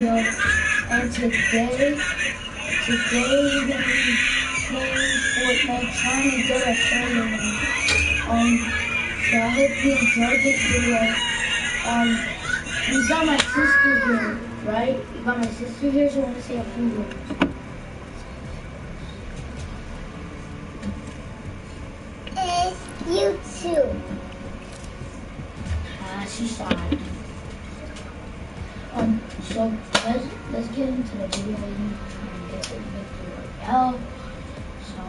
and today today we're gonna be playing Fortnite trying to get a tournament. Um so I hope you enjoyed this video. Um we got my sister here, right? We got my sister here, so I wanna say a few words. It's you too. Ah, she's shy. So let's let's get into the video and get the victory right now. So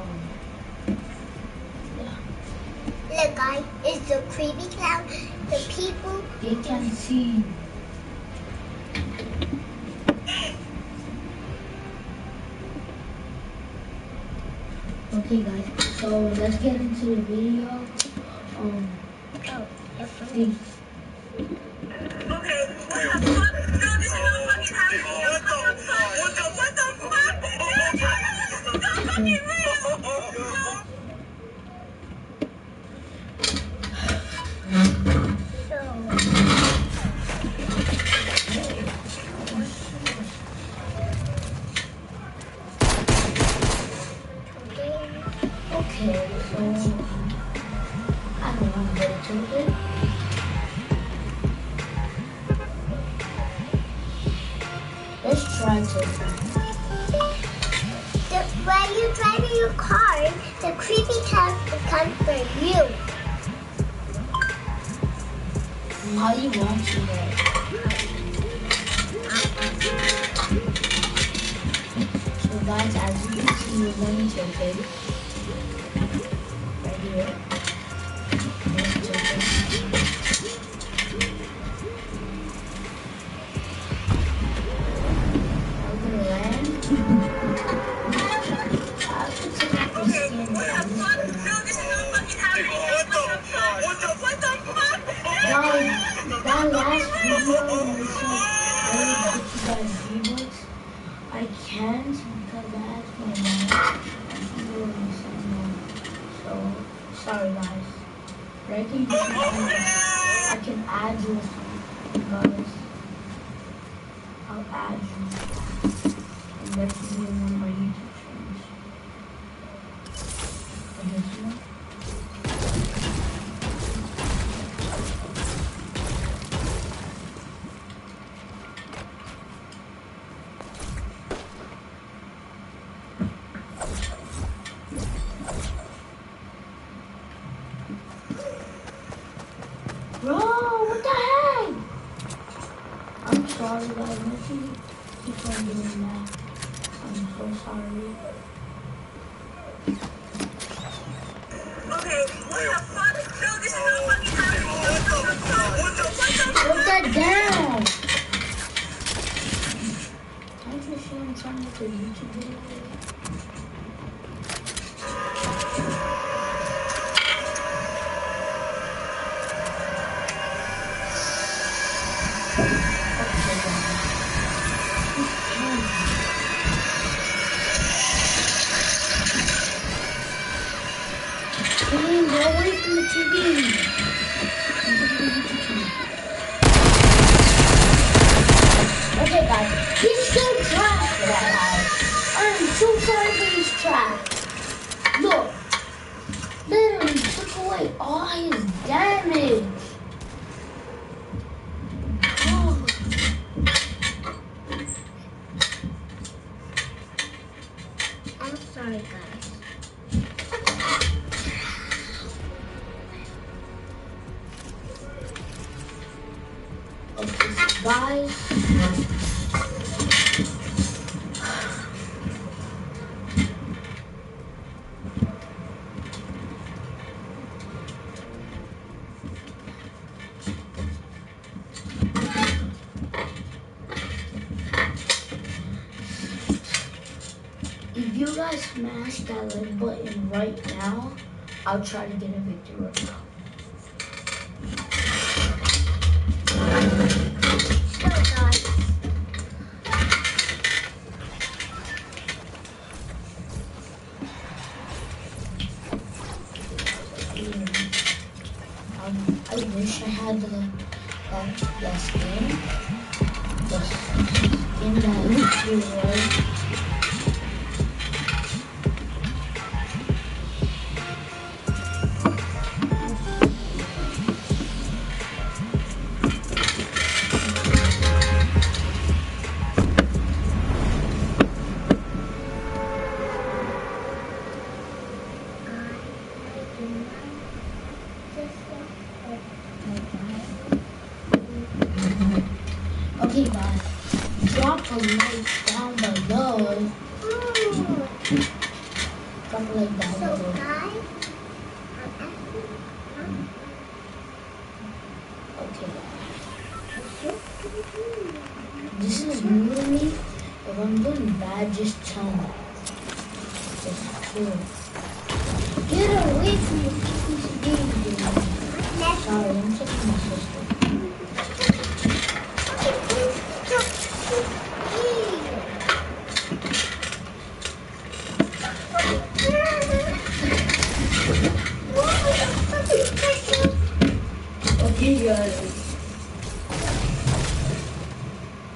yeah, Look, guys, it's the creepy clown. The people. they can see. Okay, guys. So let's get into the video. Um, Oh, it's Okay. so I don't want to into it. Let's try to. You're driving your car, the creepy clown will come for you. Do you? So guys, as you can see, we're going to? Right here. V-Bucks, I can't because I asked my mom. So, sorry guys. But I can add you guys. I'll add you. And let you be I'm sorry guys, let me keep on doing that. I'm so sorry. Okay, what the fuck? No, this is not fucking happening. What the fuck? What the, what the fuck? Put that down! Don't you share some with the YouTube video? Okay, guys, he's so. I'm so sorry for his trash. Look, literally took away all his damage. Oh. I'm sorry, guys. Guys. If you guys smash that like button right now, I'll try to get a victory Um, I wish I had the uh, the skin. The skin that you was. Okay, guys. Drop a like down below. Drop a like down So below. guys, Okay. This is me. If I'm doing bad, just tell me. It's true. Get away from the PC game, dude. let's Sorry, I'm taking my sister. Okay, guys.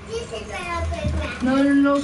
This is where I'll put my No,